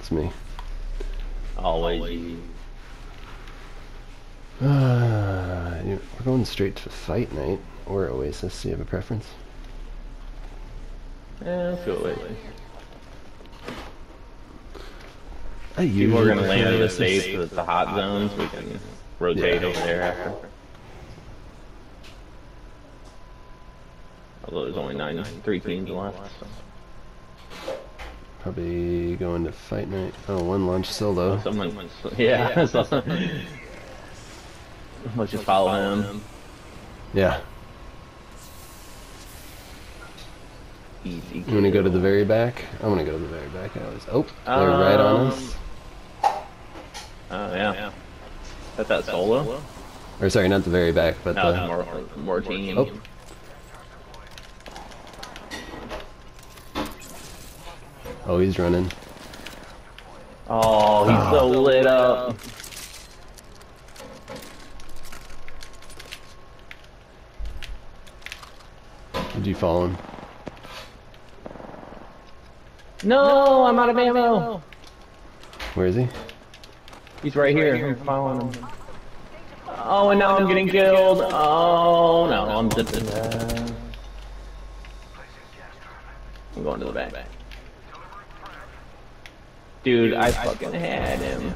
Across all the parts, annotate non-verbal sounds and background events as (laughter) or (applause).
It's me. Always. Uh, we're going straight to fight night or Oasis. Do you have a preference? Yeah, let's go away. I People usually are gonna land in the Oasis. states because the hot zones. We can rotate Yeah. over there after. Although there's only nine, three teams left. So. Probably going to fight night. Oh, one launch solo. Someone, yeah. (laughs) so- Let's just follow him. Yeah. Easy. You want to go to the very back? I want to go to the very back. I always. Oh, they're right um, on us. Oh yeah. Is that solo? Or sorry, not the very back, but No, the. more, more team. Oh. Oh, he's running. Oh, he's so ah. lit up. Did you follow him? No, I'm out of ammo. Where is he? He's right here. I'm following him. Oh, and now I'm getting killed. Oh no, I'm just. I'm going to the back. Dude, I fucking had him.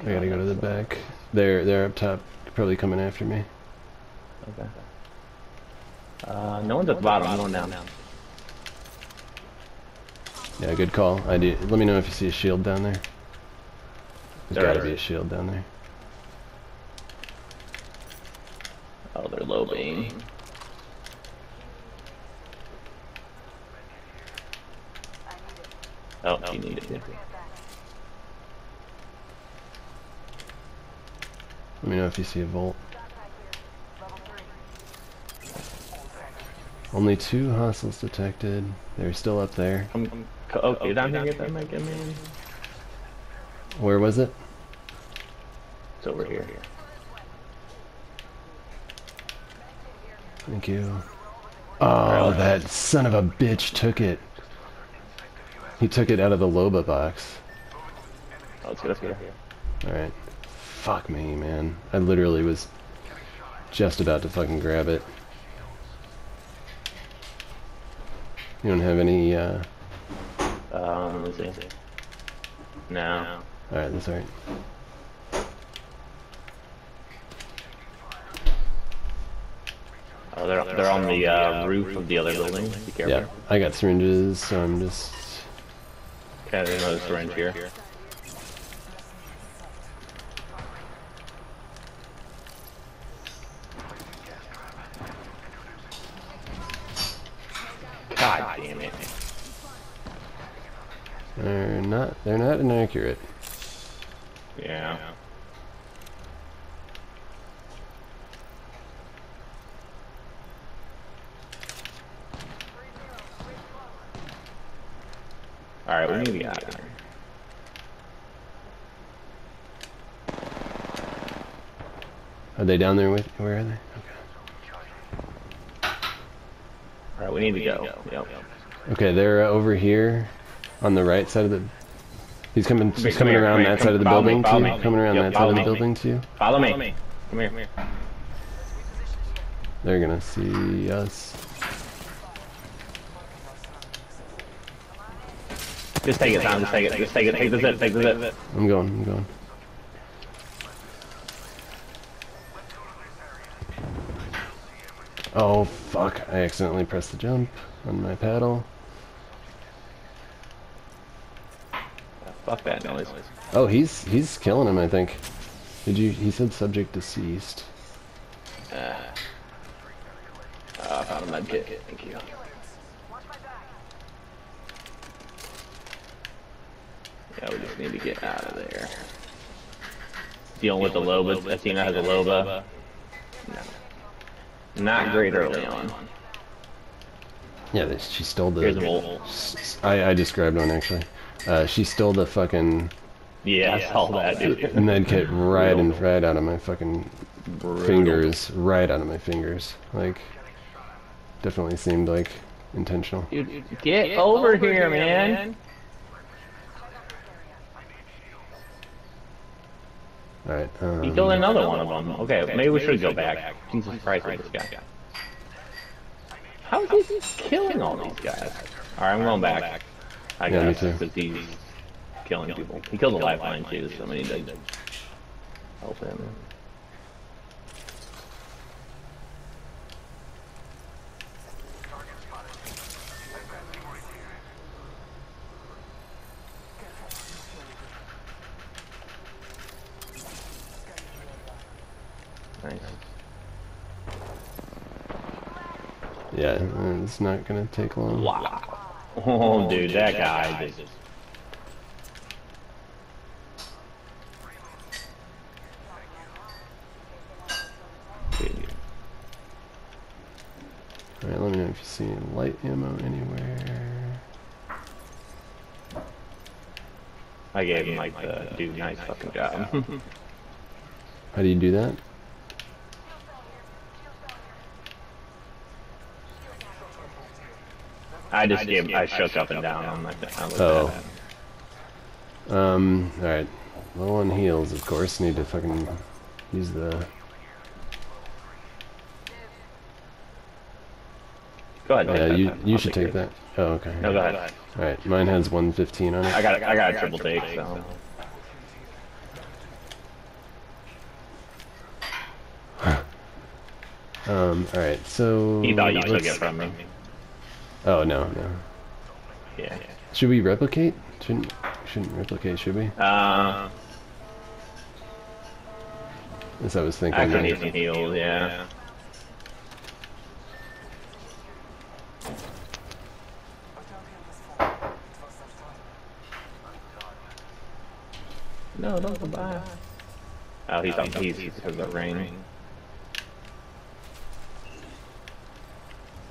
I gotta go to the back. They're they're up top, probably coming after me. Okay. Uh, no one's at the bottom. I'm going down. Now. Yeah, good call. I do. Let me know if you see a shield down there. There's There gotta be a shield down there. Oh, they're low beam. Oh, oh, you need it. Let me know if you see a vault. Only two hostiles detected. They're still up there. I'm, I'm okay. Down here, get that Mega Man. Where was it? It's over here. Thank you. Oh, that son of a bitch took it. He took it out of the Loba box. Oh, let's get up here. Alright. Fuck me, man. I literally was just about to fucking grab it. You don't have any, uh... Um, let me see. No. Alright, that's alright. Oh, they're they're on the uh, roof of the other building. Be careful. Yeah, I got syringes, so I'm just... Okay, there's another syringe here. God damn it. They're not, they're not inaccurate. Yeah. Alright, we get out of here. Are they down there with, where are they? Okay. Alright, we need to go. Yep. Okay, they're uh, over here on the right side of the. He's coming. He's coming here, around come here, that side of the come- me, building to follow you. me. Coming around Yep, that side follow of the building to you. Follow me. Come here. They're gonna see us. Just take it, Tom. Just take it. Just take it. Take the zip. Take the zip. I'm going. I'm going. Oh fuck! I accidentally pressed the jump on my paddle. Fuck that noise. Oh, he's he's killing him. I think. Did you? He said subject deceased. Uh, oh, I found a med kit. Thank you. Yeah, we just need to get out of there. Dealing with the Loba. Athena has a Loba. No. Not great early on. Yeah, they- she stole the. Here's a volt. S- I I just grabbed one actually. Uh, she stole the fucking Yeah, I saw that, dude. med kit right and right out of my fucking Brutal. fingers, right out of my fingers. Like, Definitely seemed like intentional. Dude, get over here, man. Alright, He um, killed another one of them. Okay, maybe we should go back. Jesus Christ, with this guy. How is he killing all these guys? Alright, I'm going back. I Yeah, me guess, too. because he's killing people. He killed a lifeline too, so we need to help him. Nice. Yeah, mm, it's not gonna take long. Wow. Oh, dude, that guy just. Dude, Alright, let me know if you see any light ammo anywhere. I gave him like the dude, nice fucking job. How do you do that? I just gave, I shook up and down on my I looked Oh. at. Um, alright. Low on heals, of course. Need to fucking use the... Go ahead. Yeah, you, you I'll should take that. Oh, okay. No, go ahead. Alright, mine has 115 on it. I got, I got a triple take, so. (sighs) Um, alright, so... He thought you took it from me. Oh, no, no. Yeah. Should we replicate? Shouldn't, shouldn't replicate, should we? Uh, As I was thinking. actually uh, need some heals, yeah. No, don't go by. Oh, he's up. He's because of the rain.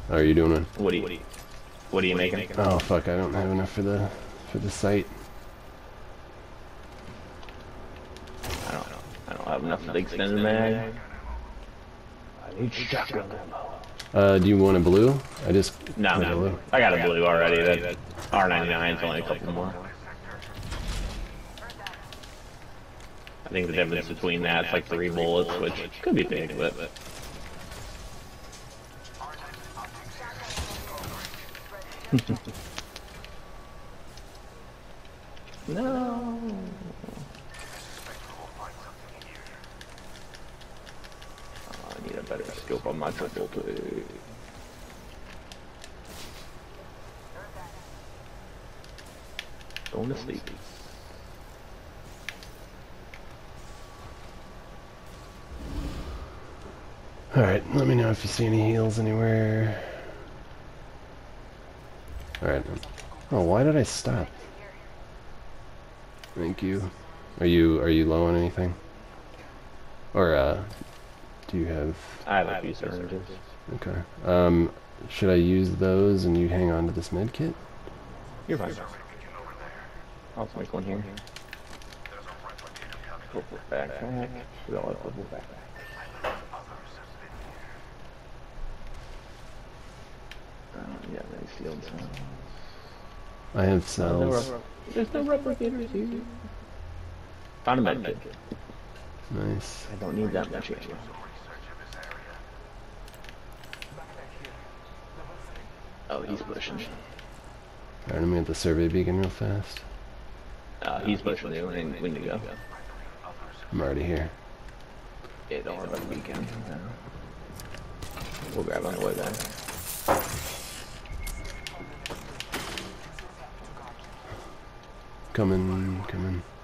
How are you doing? What do you? What are you making? Oh, fuck, I don't have enough for the, for the site. I don't know. I don't have enough for the extended mag. I need shotgun ammo. Uh, do you want a blue? I just... No, no. blue. I got a blue already. That R99 is only a couple more. I think the difference between that is like three bullets, which could be big, but. (laughs) no. I suspect we find something in here. Oh, I need a better scope on my triple too. Going to sleep. Alright, let me know if you see any heals anywhere. Alright. Oh, why did I stop? Thank you. Are you are you low on anything? Or uh do you have I have a few syringes. okay. Um should I use those and you hang on to this med kit? You're fine. I'll make one here. Purple backpack. We all have purple backpack. Uh, yeah, nice field. I have No cells. rep- There's no replicators here. Found a med kit. Nice. I don't need that much ammo. Oh, he's pushing. Alright, I'm at the survey beacon real fast. Uh, he's pushing you. We need, we to go. I'm already here. Yeah, don't worry about the weekend. We'll grab on the way back. Coming, coming.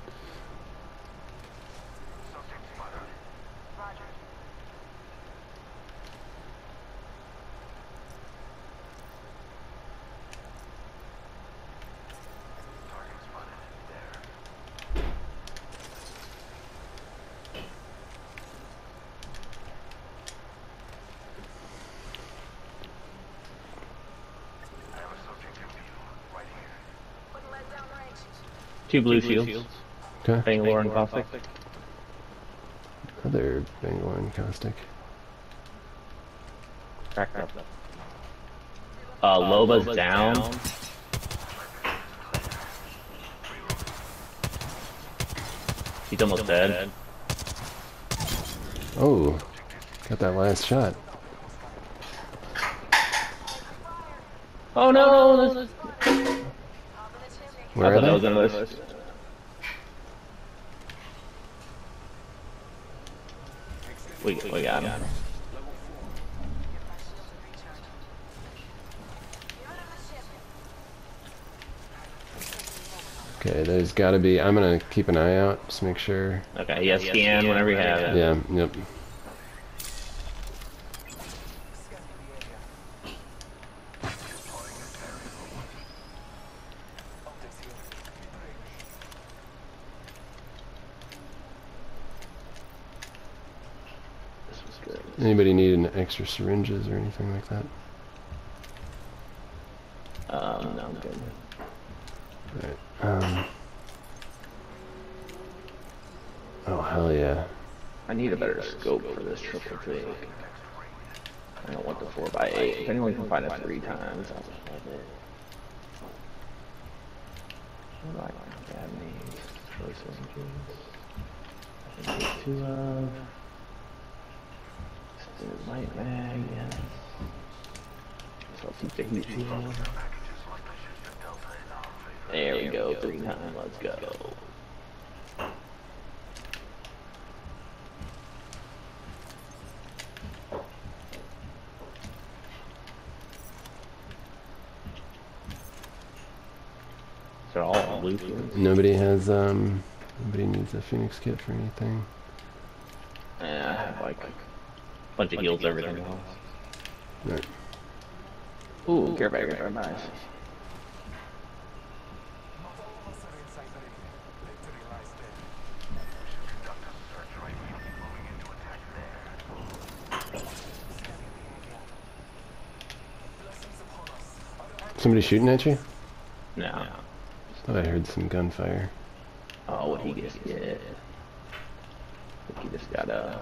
Two blue shields. Okay. Bangalore and Caustic. Other Bangalore and Caustic. Cracked up. Uh, Loba's down. He's almost dead. Oh, got that last shot. Oh no! this- Where I are thought that was in the list. We, we got him. Okay, there's got to be. I'm gonna keep an eye out, just make sure. Okay, yeah, scan whenever you have it. Yeah. Yep. This was good. Anybody need an extra syringes or anything like that? Um, no, I'm good. Right. Um. Oh hell yeah! I need a better scope for this triple take. I don't want the 4x8. If anyone can find it three times, I'll just have it. What do I grab these? Choice engines. I can two of. Standard light mag. So I'll keep the heat. There we go, three times, let's go. They're all blue. Nobody has um. Nobody needs a Phoenix kit for anything. Yeah, I have like a bunch of heals, everything else. Right. Ooh, care package are nice. Somebody shooting at you? No. Thought I heard some gunfire. Oh, what he just get? I he just got a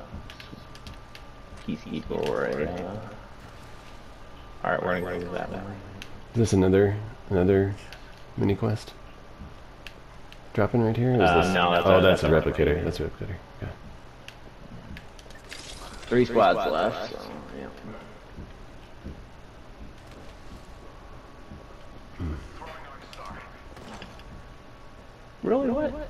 peacekeeper or a. Uh... All right, we're gonna go with that one. Is this another another mini quest? Dropping right here? Uh, this... no, that's oh, a- that's, that's a a replicator. replicator. That's a replicator. Okay. Three squads left. So, yeah. Really? What?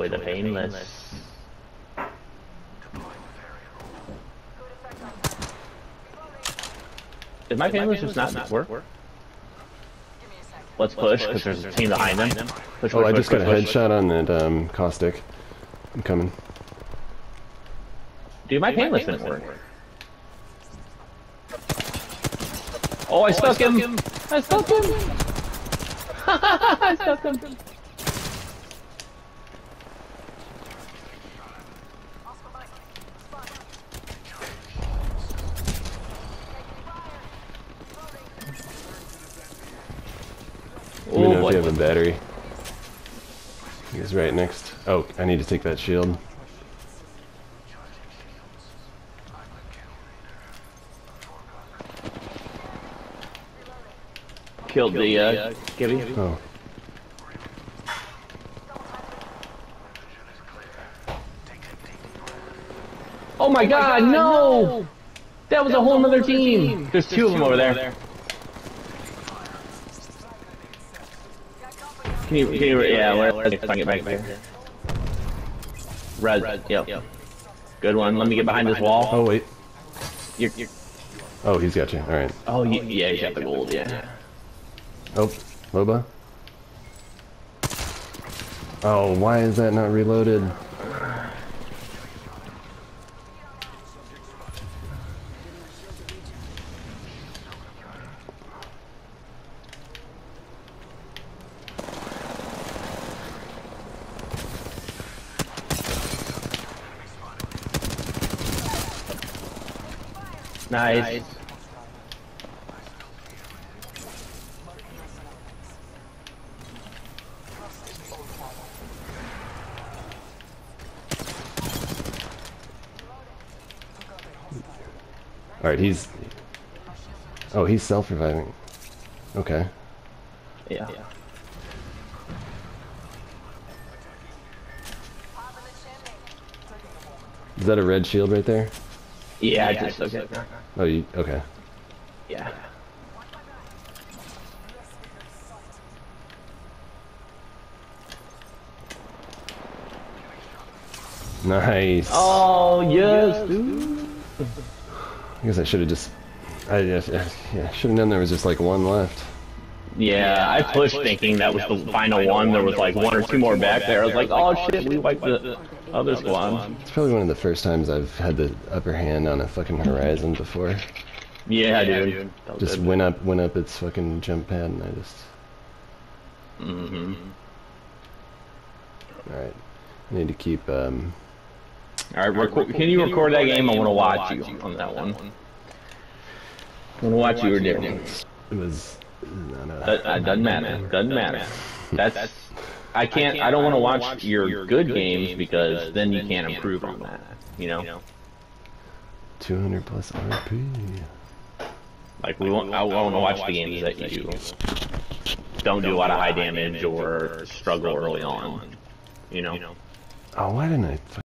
Enjoy the painless. Did my painless just not work? Let's push, because there's a team behind them. Push, Oh, push, I push, just got a push, push. headshot on that um, caustic. I'm coming. Dude, my painless didn't work. Oh, I stuck him! I stuck him! (laughs) I stuck him! Let me Oh know if you boy. have a battery. He's right next. Oh, I need to take that shield. Killed the, uh, Gibby. Oh, Oh my god, no! That was a whole nother team! There's two of them over there. Can you, can you, yeah, where, where, if I get back there. Red, yep. yep. Good one, let me get behind this wall. oh wait. You're, you're, Oh, he's got you. All right. oh, you, yeah, you got the gold, yeah. Oh, Loba. Oh, why is that not reloaded? Nice. Alright, he's... Oh, he's self-reviving. Okay. Yeah. Is that a red shield right there? Yeah, I just took it. Oh, you... Okay. Yeah. Nice. Oh, yes, dude. I guess I should have just... I just, yeah, should have known there was just like one left. Yeah, I pushed thinking that was the final one. There was like one or two more back there. I was like, oh shit, oh, we wiped the other squad. It's probably one of the first times I've had the upper hand on a fucking Horizon before. Yeah, dude. That Just good. went up, went up its fucking jump pad, and I just. Mhm. All right, I need to keep. um All right, record, can you record that game? I want to watch you on that one. I want to watch you or Darren. It was. No, no. That, that doesn't matter. Doesn't matter. (laughs) That's. (laughs) I can't. I don't want to watch your good games because then you can't improve on that. You know. 200 plus RP. Like we want. I want to watch the games that you don't do a lot of high damage or struggle early on. You know. Oh, why didn't I?